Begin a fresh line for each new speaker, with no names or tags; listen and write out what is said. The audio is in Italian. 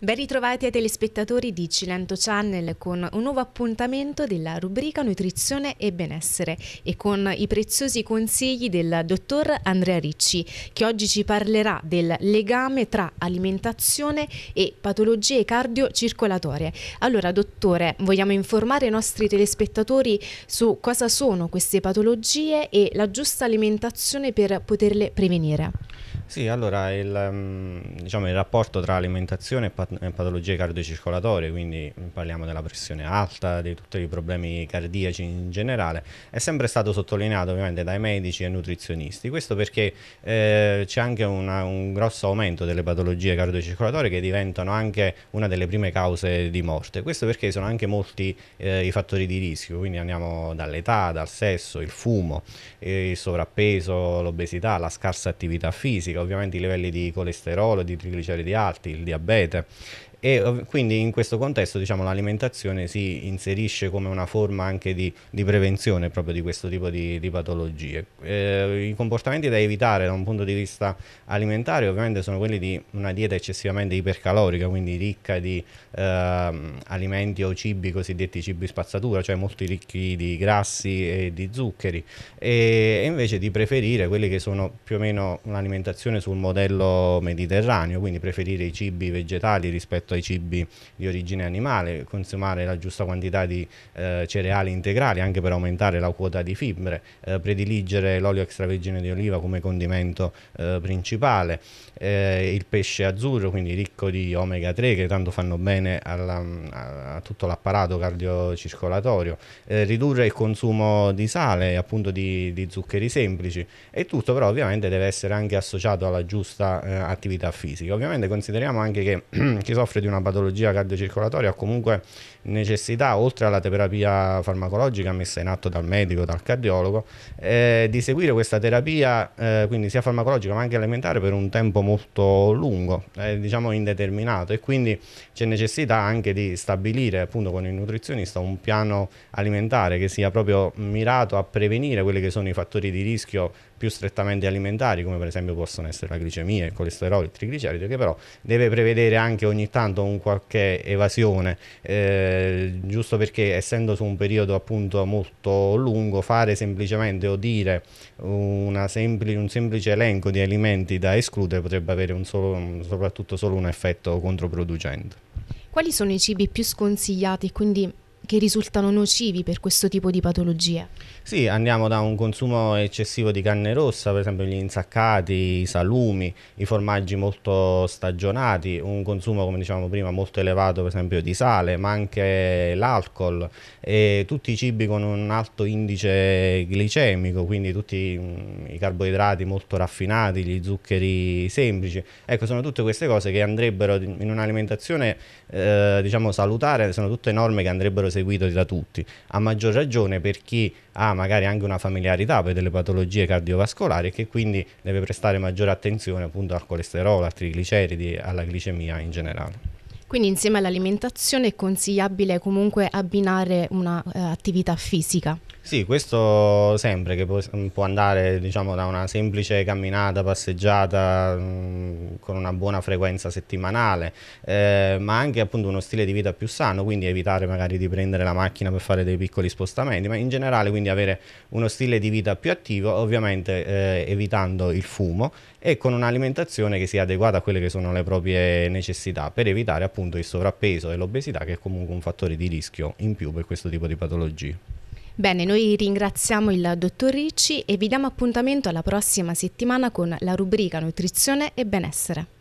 Ben ritrovati ai telespettatori di Cilento Channel con un nuovo appuntamento della rubrica Nutrizione e Benessere e con i preziosi consigli del dottor Andrea Ricci che oggi ci parlerà del legame tra alimentazione e patologie cardiocircolatorie. Allora dottore, vogliamo informare i nostri telespettatori su cosa sono queste patologie e la giusta alimentazione per poterle prevenire?
Sì, allora il, mm, diciamo, il rapporto tra alimentazione e, pat patologie cardiocircolatorie, quindi parliamo della pressione alta, di tutti i problemi cardiaci in generale, è sempre stato sottolineato ovviamente dai medici e nutrizionisti. Questo perché eh, c'è anche una, un grosso aumento delle patologie cardiocircolatorie che diventano anche una delle prime cause di morte. Questo perché sono anche molti eh, i fattori di rischio, quindi andiamo dall'età, dal sesso, il fumo, il sovrappeso, l'obesità, la scarsa attività fisica ovviamente i livelli di colesterolo, di trigliceridi alti, il diabete e quindi in questo contesto diciamo, l'alimentazione si inserisce come una forma anche di, di prevenzione proprio di questo tipo di, di patologie. Eh, I comportamenti da evitare da un punto di vista alimentare ovviamente sono quelli di una dieta eccessivamente ipercalorica, quindi ricca di eh, alimenti o cibi cosiddetti cibi spazzatura, cioè molto ricchi di grassi e di zuccheri e, e invece di preferire quelli che sono più o meno un'alimentazione sul modello mediterraneo, quindi preferire i cibi vegetali rispetto rispetto ai cibi di origine animale, consumare la giusta quantità di eh, cereali integrali anche per aumentare la quota di fibre, eh, prediligere l'olio extravergine di oliva come condimento eh, principale, eh, il pesce azzurro quindi ricco di omega 3 che tanto fanno bene alla, a, tutto l'apparato cardiocircolatorio, eh, ridurre il consumo di sale e appunto di, di, zuccheri semplici e tutto però ovviamente deve essere anche associato alla giusta eh, attività fisica. Ovviamente consideriamo anche che chi soffre soffre di una patologia cardiocircolatoria ha comunque necessità, oltre alla terapia farmacologica messa in atto dal medico, dal cardiologo, eh, di seguire questa terapia, eh, quindi sia farmacologica ma anche alimentare, per un tempo molto lungo, eh, diciamo indeterminato, e quindi c'è necessità anche di stabilire appunto con il nutrizionista un piano alimentare che sia proprio mirato a prevenire quelli che sono i fattori di rischio più strettamente alimentari, come per esempio possono essere la glicemia, il colesterolo, il trigliceride, che però deve prevedere anche ogni tanto un qualche evasione, eh, giusto perché essendo su un periodo appunto molto lungo, fare semplicemente o dire sempli un semplice elenco di alimenti da escludere potrebbe avere un solo, soprattutto solo un effetto controproducente.
Quali sono i cibi più sconsigliati, quindi che risultano nocivi per questo tipo di patologie?
Sì, andiamo da un consumo eccessivo di carne rossa, per esempio gli insaccati, i salumi, i formaggi molto stagionati, un consumo, come dicevamo prima, molto elevato per esempio di sale, ma anche l'alcol e tutti i cibi con un alto indice glicemico, quindi tutti mm, i carboidrati molto raffinati, gli zuccheri semplici. Ecco, sono tutte queste cose che andrebbero in un'alimentazione eh, diciamo salutare, sono tutte norme che andrebbero seguite seguito da tutti, a maggior ragione per chi ha magari anche una familiarità per delle patologie cardiovascolari e che quindi deve prestare maggiore attenzione appunto al colesterolo, ai trigliceridi, alla glicemia in generale.
Quindi insieme all'alimentazione è consigliabile comunque abbinare un'attività uh, fisica?
Sì, questo sempre, che può, può andare diciamo, da una semplice camminata, passeggiata mh, mm, con una buona frequenza settimanale, eh, ma anche appunto uno stile di vita più sano, quindi evitare magari di prendere la macchina per fare dei piccoli spostamenti, ma in generale quindi avere uno stile di vita più attivo, ovviamente eh, evitando il fumo e con un'alimentazione che sia adeguata a quelle che sono le proprie necessità per evitare appunto il sovrappeso e l'obesità che è comunque un fattore di rischio in più per questo tipo di patologie.
Bene, noi ringraziamo il dottor Ricci e vi diamo appuntamento alla prossima settimana con la rubrica Nutrizione e Benessere.